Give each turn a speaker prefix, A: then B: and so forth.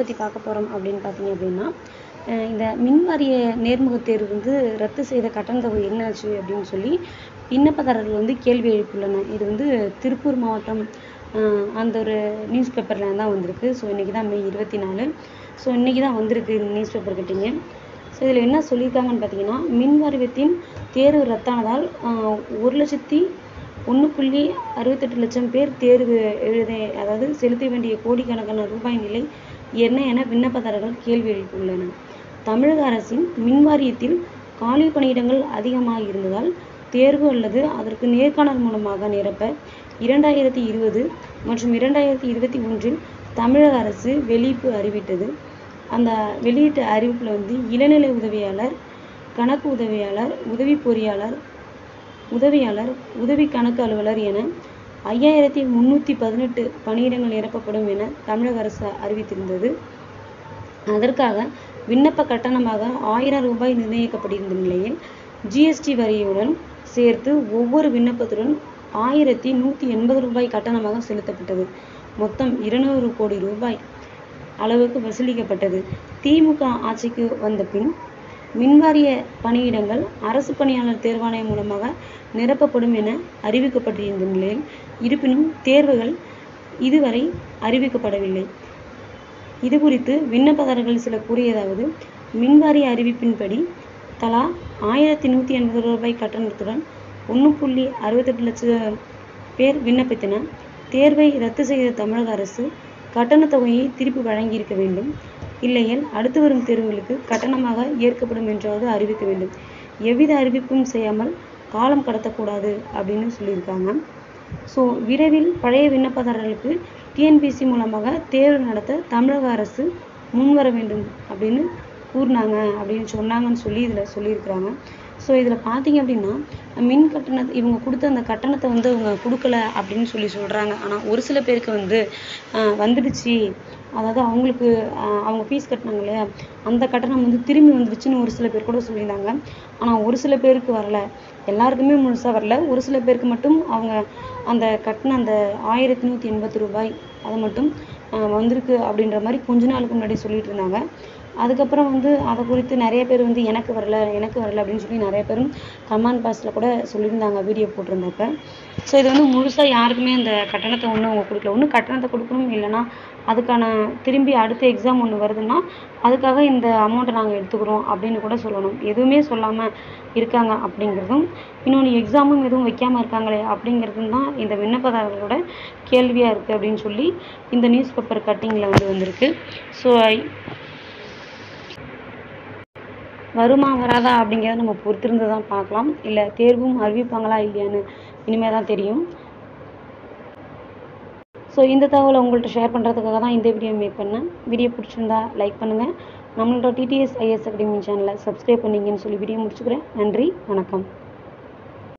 A: பற்றி பார்க்க போகிறோம் அப்படின்னு பார்த்தீங்க அப்படின்னா இந்த மின்வாரிய நேர்முகத் தேர்வு வந்து ரத்து செய்த கட்டண தொகை என்னாச்சு அப்படின்னு சொல்லி விண்ணப்பதாரர்கள் வந்து கேள்வி எழுப்பியுள்ளனர். இது வந்து திருப்பூர் மாவட்டம் அந்த ஒரு நியூஸ் பேப்பரில் தான் வந்திருக்கு. ஸோ இன்றைக்கி தான் மே இருபத்தி நாலு. ஸோ இன்றைக்கி தான் வந்திருக்கு இந்த நியூஸ் பேப்பர் கிட்டிங்க. ஸோ இதில் என்ன சொல்லியிருக்காங்கன்னு பார்த்தீங்கன்னா மின் வாரியத்தின் தேர்வு ரத்தானதால் ஒரு லட்சத்தி ஒன்று புள்ளி அறுபத்தெட்டு லட்சம் பேர் தேர்வு எழுத அதாவது செலுத்த வேண்டிய கோடிக்கணக்கான ரூபாய் நிலை என்ன என விண்ணப்பதாரர்கள் கேள்வி எழுப்பியுள்ளனர். தமிழக அரசின் மின் வாரியத்தில் காலி பணியிடங்கள் அதிகமாக இருந்ததால் தேர்வு அல்லது அதற்கு நேர்காணல் மூலமாக நிரப்ப இரண்டாயிரத்தி இருபது மற்றும் இரண்டாயிரத்தி இருபத்தி ஒன்றில் தமிழக அரசு வெளியிப்பு அறிவித்தது. அந்த வெளியிட்ட அறிவிப்பில் வந்து இளநிலை உதவியாளர் கணக்கு உதவியாளர் உதவி பொறியாளர் உதவியாளர் உதவி கணக்கு அலுவலர் என ஐயாயிரத்தி முந்நூற்றி பதினெட்டு பணியிடங்கள் நிரப்பப்படும் என தமிழக அரசு அறிவித்திருந்தது. அதற்காக விண்ணப்ப கட்டணமாக ஆயிரம் ரூபாய் நிர்ணயிக்கப்பட்டிருந்த நிலையில் ஜிஎஸ்டி வரியுடன் சேர்த்து ஒவ்வொரு விண்ணப்பத்துடன் ஆயிரத்தி நூற்றி எண்பது ரூபாய் கட்டணமாக செலுத்தப்பட்டது. மொத்தம் இருநூறு கோடி ரூபாய் அளவுக்கு வசூலிக்கப்பட்டது. திமுக ஆட்சிக்கு வந்த பின் மின்வாரிய பணியிடங்கள் அரசு பணியாளர் தேர்வாணையம் மூலமாக நிரப்பப்படும் என அறிவிக்கப்பட்டிருந்த நிலையில் இருப்பினும் தேர்வுகள் இதுவரை அறிவிக்கப்படவில்லை. இது குறித்து விண்ணப்பதாரர்கள் சிலர் கூறியதாவது மின்வாரிய அறிவிப்பின்படி தலா ஆயிரத்தி நூற்றி எண்பது ரூபாய் கட்டணத்துடன் ஒன்று புள்ளி அறுபத்தெட்டு லட்சம் பேர் விண்ணப்பித்தனர். தேர்வை ரத்து செய்த தமிழக அரசு கட்டணத் தொகையை திருப்பி வழங்கியிருக்க வேண்டும். இல்லையேல் அடுத்து வரும் தேர்வுகளுக்கு கட்டணமாக ஏற்கப்படும் என்றாவது அறிவிக்க வேண்டும். எவ்வித அறிவிப்பும் செய்யாமல் காலம் கடத்தக்கூடாது அப்படின்னு சொல்லியிருக்காங்க. ஸோ விரைவில் பழைய விண்ணப்பதாரர்களுக்கு டிஎன்பிசி மூலமாக தேர்வு நடத்த தமிழக அரசு முன்வர வேண்டும் அப்படின்னு கூறினாங்க அப்படின்னு சொன்னாங்கன்னு சொல்லி இதில் சொல்லியிருக்கிறாங்க. ஸோ இதில் பார்த்தீங்க அப்படின்னா மின் கட்டணத்தை இவங்க கொடுத்த அந்த கட்டணத்தை வந்து அவங்க கொடுக்கல அப்படின்னு சொல்லி சொல்கிறாங்க ஆனால் ஒரு சில பேருக்கு வந்து வந்துடுச்சு. அதாவது அவங்களுக்கு அவங்க ஃபீஸ் கட்டினாங்க இல்லையா? அந்த கட்டணம் வந்து திரும்பி வந்துடுச்சுன்னு ஒரு சில பேர் கூட சொல்லியிருந்தாங்க. ஆனால் ஒரு சில பேருக்கு வரல. எல்லாருக்குமே முழுசாக வரல. ஒரு சில பேருக்கு மட்டும் அவங்க அந்த கட்டின அந்த ஆயிரத்தி நூற்றி எண்பது ரூபாய் அது மட்டும் வந்திருக்கு அப்படின்ற மாதிரி கொஞ்ச நாளுக்கு முன்னாடி சொல்லிட்டு இருந்தாங்க. அதுக்கப்புறம் வந்து அதை குறித்து நிறைய பேர் வந்து எனக்கு வரல எனக்கு வரல அப்படின்னு சொல்லி நிறைய பேரும் கமெண்ட் பாக்ஸில் கூட சொல்லியிருந்தாங்க வீடியோ போட்டிருந்தப்ப. ஸோ இது வந்து முழுசாக யாருக்குமே அந்த கட்டணத்தை ஒன்றும் அவங்க கொடுக்கல. ஒன்றும் கட்டணத்தை கொடுக்கணும் இல்லைன்னா அதுக்கான திரும்பி அடுத்த எக்ஸாம் ஒன்று வருதுன்னா அதுக்காக இந்த அமௌண்ட்டை நாங்கள் எடுத்துக்கிறோம் அப்படின்னு கூட சொல்லணும். எதுவுமே சொல்லாமல் இருக்காங்க அப்படிங்கிறதும் இன்னொன்று எக்ஸாமும் எதுவும் வைக்காமல் இருக்காங்களே அப்படிங்கிறதும் தான் இந்த விண்ணப்பதாரர்களோட கேள்வியாக இருக்குது அப்படின்னு சொல்லி இந்த நியூஸ் பேப்பர் கட்டிங்கில் வந்து வந்திருக்கு. ஸோ வருமா வராதா அப்படிங்கிறத நம்ம பொறுத்திருந்து தான் பார்க்கலாம். இல்லை தேர்வும் அறிவிப்பாங்களா இல்லையான்னு இனிமேல் தான் தெரியும். ஸோ இந்த தகவலை உங்கள்கிட்ட ஷேர் பண்ணுறதுக்காக தான் இந்த வீடியோ மேக் பண்ணேன். வீடியோ பிடிச்சிருந்தா லைக் பண்ணுங்கள் நம்மளோட டிடிஎஸ் ஐஎஸ் அகாடமி சேனலை சப்ஸ்கிரைப் பண்ணீங்கன்னு சொல்லி வீடியோ முடிச்சுக்கிறேன். நன்றி வணக்கம்.